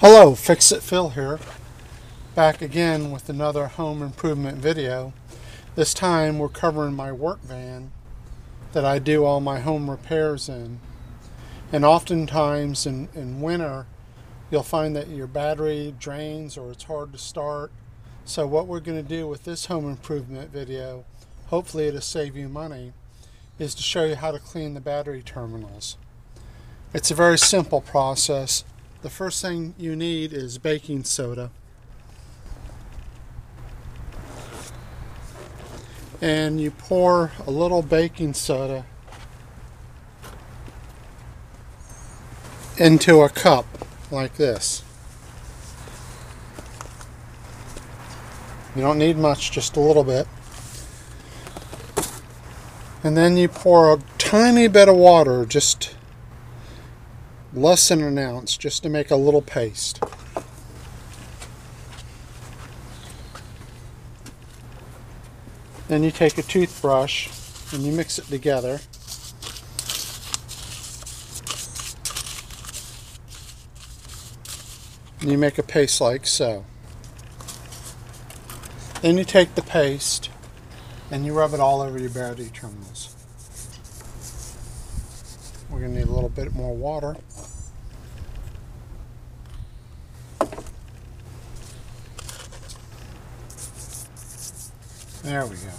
Hello, Fix It Phil here. Back again with another home improvement video. This time we're covering my work van that I do all my home repairs in. And oftentimes in, in winter, you'll find that your battery drains or it's hard to start. So what we're going to do with this home improvement video, hopefully it'll save you money, is to show you how to clean the battery terminals. It's a very simple process. The first thing you need is baking soda. And you pour a little baking soda into a cup like this. You don't need much, just a little bit. And then you pour a tiny bit of water, just less than an ounce, just to make a little paste. Then you take a toothbrush and you mix it together. And you make a paste like so. Then you take the paste and you rub it all over your battery terminals. We're going to need a little bit more water. There we go.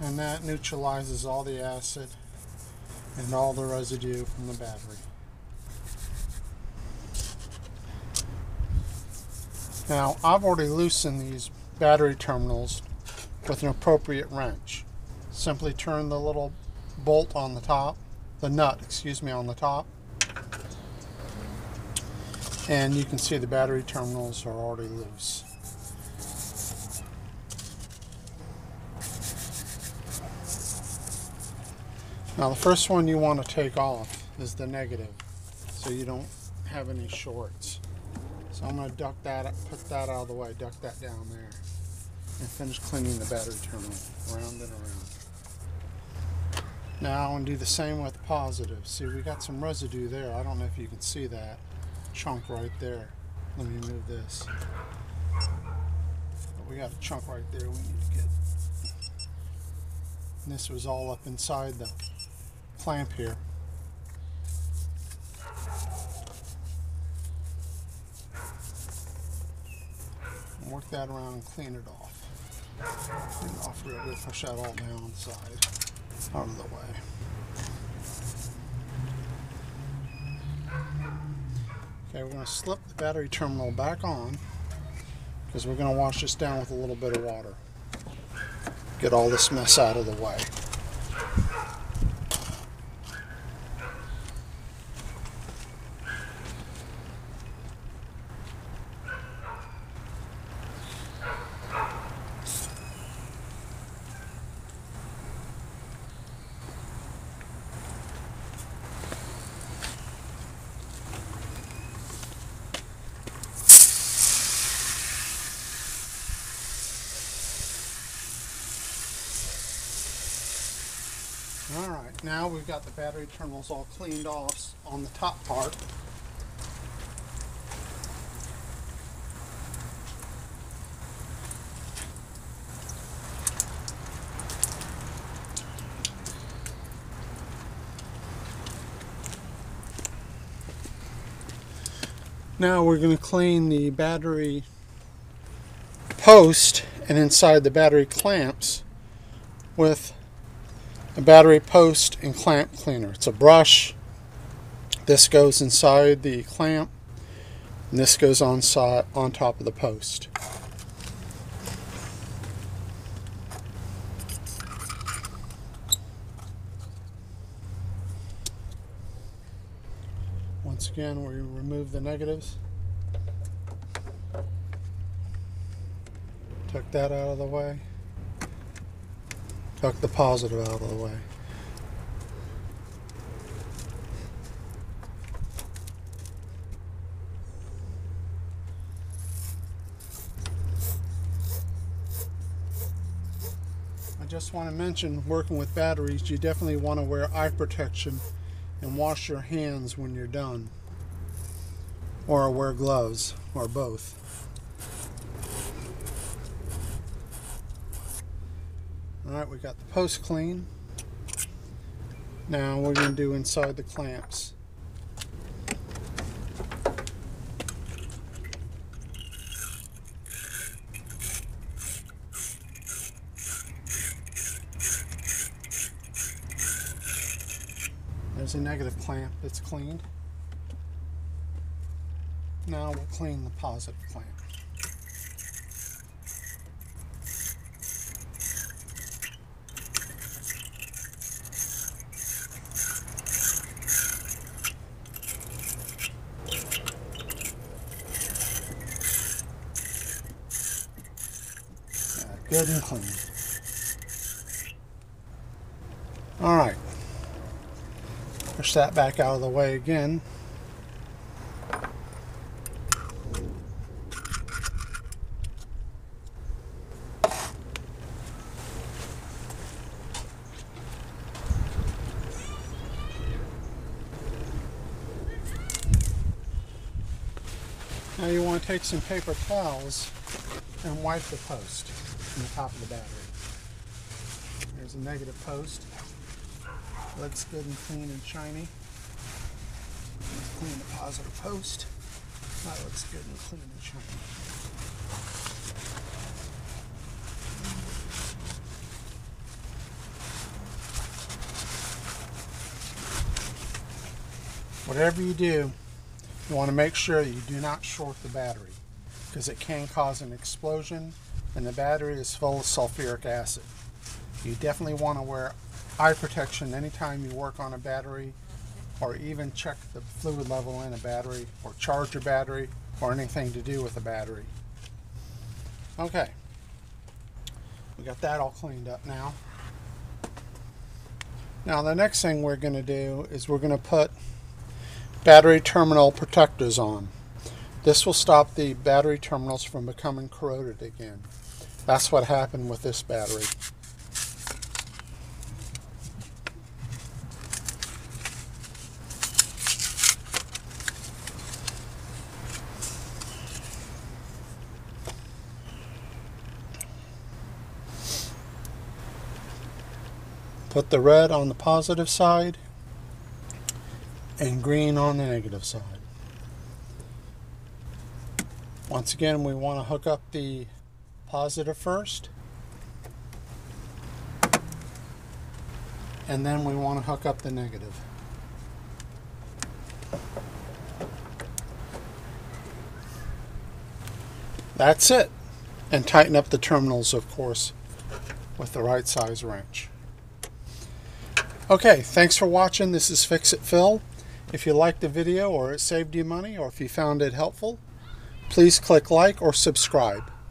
And that neutralizes all the acid and all the residue from the battery. Now, I've already loosened these battery terminals with an appropriate wrench. Simply turn the little bolt on the top, the nut, excuse me, on the top. And you can see the battery terminals are already loose. Now the first one you want to take off is the negative so you don't have any shorts. So I'm going to duck that, put that out of the way, duck that down there and finish cleaning the battery terminal around and around. Now I'm going to do the same with positive. See we got some residue there. I don't know if you can see that chunk right there. Let me move this. But we got a chunk right there we need to get. And this was all up inside the clamp here. Work that around and clean it off. Clean it off real good, push that all down side, out of the way. Okay, we're going to slip the battery terminal back on because we're going to wash this down with a little bit of water. Get all this mess out of the way. Alright, now we've got the battery terminals all cleaned off on the top part. Now we're going to clean the battery post and inside the battery clamps with a battery post and clamp cleaner. It's a brush. This goes inside the clamp and this goes on, side, on top of the post. Once again, we remove the negatives. Took that out of the way. Tuck the positive out of the way. I just want to mention working with batteries, you definitely want to wear eye protection and wash your hands when you're done. Or wear gloves, or both. Alright, we got the post clean. Now we're going to do inside the clamps. There's a negative clamp that's cleaned. Now we'll clean the positive clamp. Good and clean. All right. Push that back out of the way again. Now you want to take some paper towels and wipe the post from the top of the battery. There's a negative post. Looks good and clean and shiny. Let's clean the positive post. That looks good and clean and shiny. Whatever you do, you want to make sure you do not short the battery because it can cause an explosion and the battery is full of sulfuric acid. You definitely want to wear eye protection anytime you work on a battery or even check the fluid level in a battery or charge your battery or anything to do with a battery. Okay, we got that all cleaned up now. Now the next thing we're going to do is we're going to put battery terminal protectors on. This will stop the battery terminals from becoming corroded again. That's what happened with this battery. Put the red on the positive side and green on the negative side. Once again, we want to hook up the positive first. And then we want to hook up the negative. That's it. And tighten up the terminals, of course, with the right size wrench. Okay, thanks for watching. This is Fix It Phil. If you liked the video or it saved you money or if you found it helpful, please click like or subscribe.